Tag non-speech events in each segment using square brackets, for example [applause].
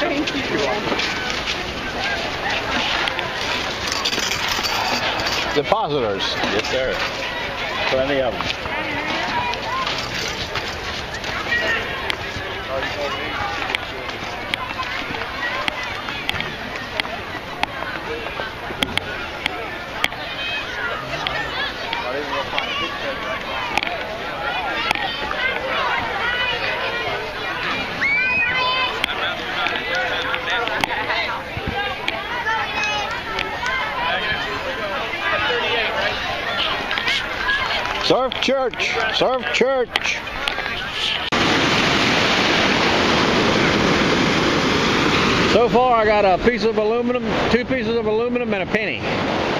Thank you. Depositors. Yes, sir. Plenty of them. Surf Church. Surf Church. So far, I got a piece of aluminum, two pieces of aluminum, and a penny.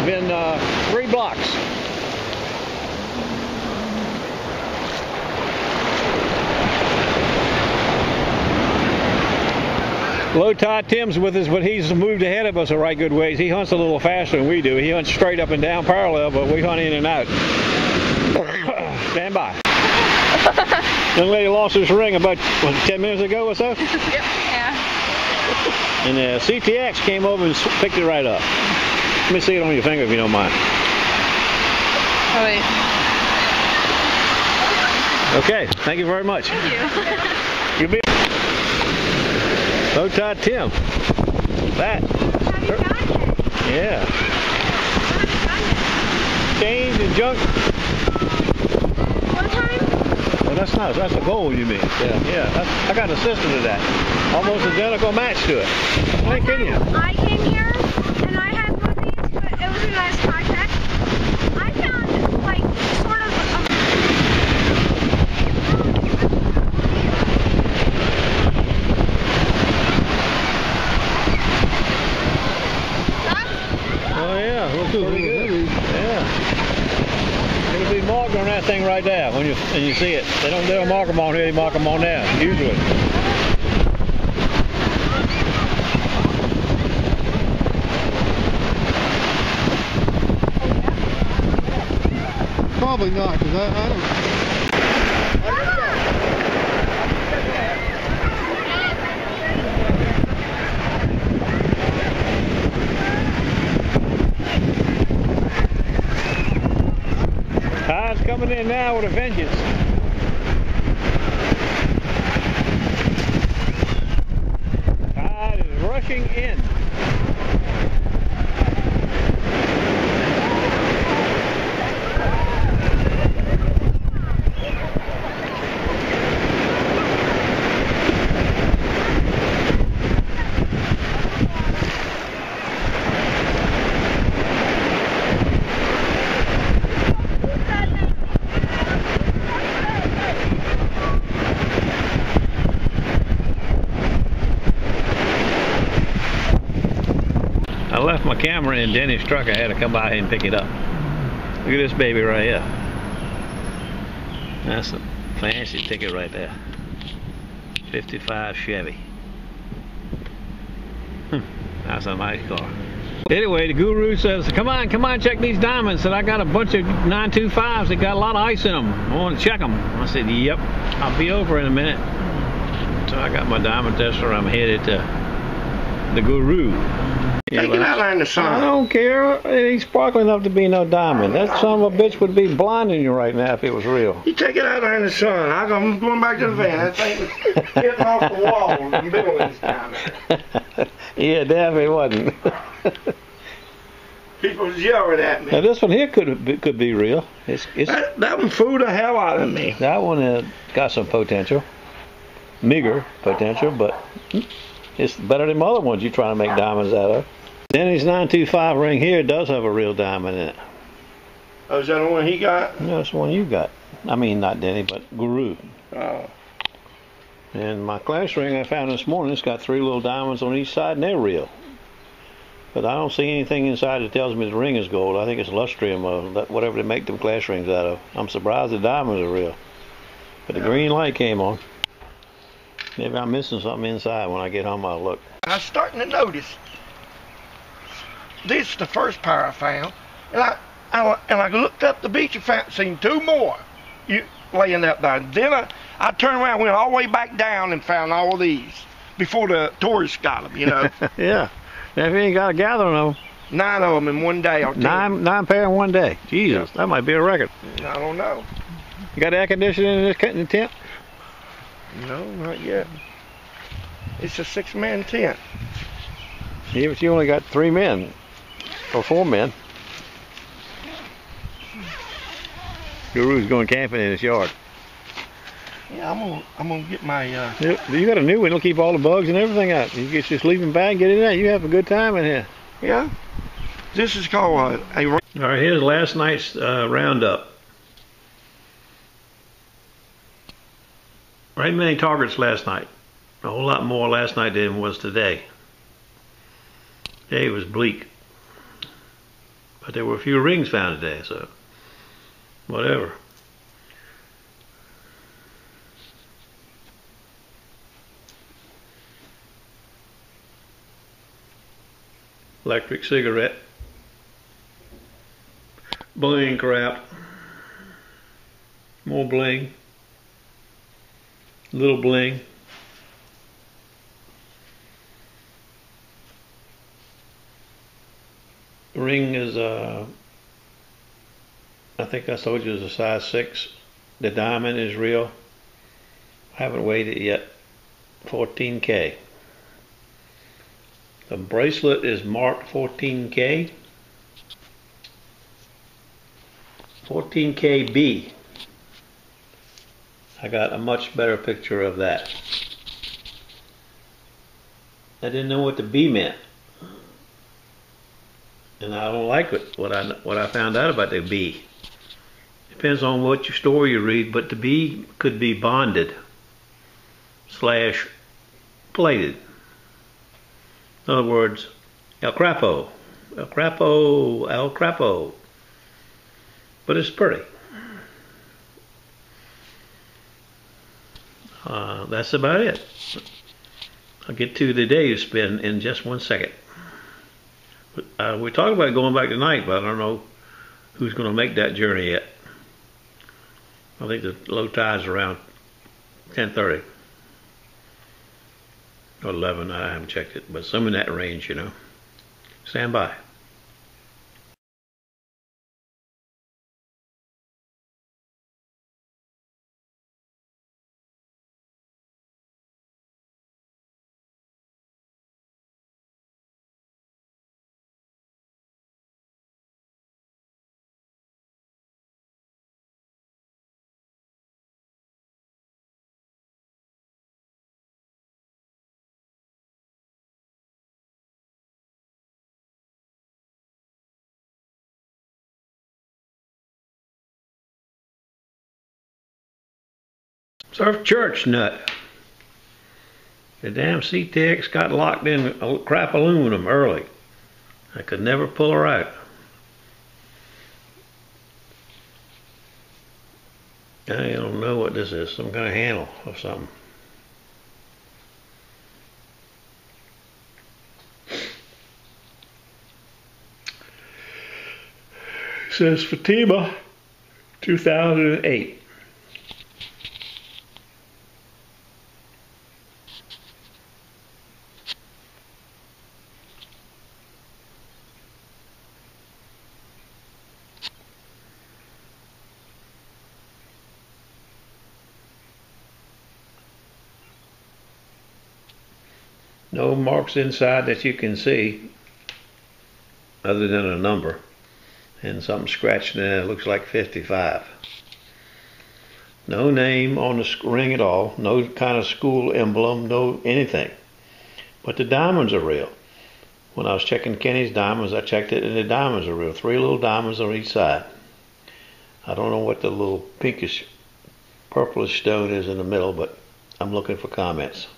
Been uh, three blocks. Low tide Tim's with us, but he's moved ahead of us a right good ways. He hunts a little faster than we do. He hunts straight up and down parallel, but we hunt in and out. Stand by. Young lady lost this ring about what, 10 minutes ago or so, [laughs] Yeah. and uh, the CTX came over and picked it right up. Let me see it on your finger if you don't mind. Oh wait. Okay, thank you very much. Thank you. [laughs] You be Low tide Tim. That, Have you gotten it? yeah. Change and junk. you gotten it? One time? Well, that's not, that's a gold you mean. Yeah, yeah. I got an assistant to that. Almost identical match to it. I ain't kidding you. I came here and I had one of these, but it was a nice contact. I found like sort of a Oh yeah, look who Pretty good. Yeah. It'll be marked on that thing right there when you and you see it. They don't they don't mark them on here, they mark them on there, usually. Probably not, because I, I don't. Tide's coming in now with a vengeance. In. I left my camera in Denny's truck. I had to come by and pick it up. Look at this baby right here. That's a fancy ticket right there. 55 Chevy. Hmm, That's a nice car. Anyway, the guru says, come on, come on, check these diamonds. Said, I got a bunch of 925s that got a lot of ice in them. I want to check them. I said, yep, I'll be over in a minute. So I got my diamond tester. I'm headed to the guru. Yeah, Take it but- out there in the sun. I don't care. It ain't sparkling enough to be no diamond. That son of a bitch would be blinding you right now if it was real. You take it out there in the sun. I'm going back to the van. That thing was getting off the wall in the middle of this time. [laughs] yeah, definitely wasn't. [laughs] People was yelling at me. now this one here could be, could be real. It's it's That, that one fooled the hell out of me. that one uh, got some potential, meager potential, but it's better than the other ones you trying to make diamonds out of. Denny's 925 ring here does have a real diamond in it. Oh, is that the one he got? No, that's the one you got. I mean, not Denny, but Guru. Oh. And my class ring I found this morning, it's got three little diamonds on each side, and they're real. But I don't see anything inside that tells me the ring is gold. I think it's lustrium or whatever they make them class rings out of. I'm surprised the diamonds are real. But the green light came on. Maybe I'm missing something inside. When I get home, I'll look. I'm starting to notice. This is the first pair I found, and I, I and I looked up the beach and found seen two more, you laying up there. Then I, I turned around, went all the way back down, and found all of these before the tourists got them. You know. [laughs] yeah. Now, if you ain't got a gathering of them, Nine of them in one day. Or ten. Nine nine pair in one day. Jesus, that might be a record. I don't know. You got air conditioning in this ca- in the tent? No, not yet. It's a six-man tent. Yeah, but you only got three men or four men. Guru's going camping in his yard. Yeah, I'm gonna I'm gonna get my uh, Yep, You got a new one. It'll keep all the bugs and everything out. You get just leave them back, get in there. You have a good time in here. yeah. This is called a, a All right, here's last night's uh, roundup. Right many targets last night. A whole lot more last night than was today. Today was bleak. But there were a few rings found today, so whatever. Electric cigarette. Bling crap. More bling. Little bling. Ring is uh I think I told you it's a size six. The diamond is real. I haven't weighed it yet. 14k. The bracelet is marked 14k. 14KB. I got a much better picture of that. I didn't know what the B meant. And I don't like it, what I, what I found out about the B. Depends on what your story you read, but the B could be bonded slash plated. In other words, El Crapo. El Crapo, El Crapo but it's pretty. Uh, that's about it. I'll get to the day spend in just one second. Uh, we talked about going back tonight, but I don't know who's going to make that journey yet. I think the low tide's around 10:30 or 11. I haven't checked it, but some in that range, you know. Stand by. Surf Church nut. The damn CTX got locked in crap aluminum early. I could never pull her out. I don't know what this is. Some kind of handle or something. Says Fatima 2008. No marks inside that you can see other than a number and something scratched in it looks like 55. No name on the ring at all, no kind of school emblem, no anything. But the diamonds are real. When I was checking Kenny's diamonds, I checked it and the diamonds are real. Three little diamonds on each side. I don't know what the little pinkish purplish stone is in the middle, but I'm looking for comments.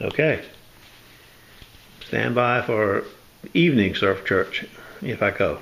Okay. Stand by for evening surf church if I go.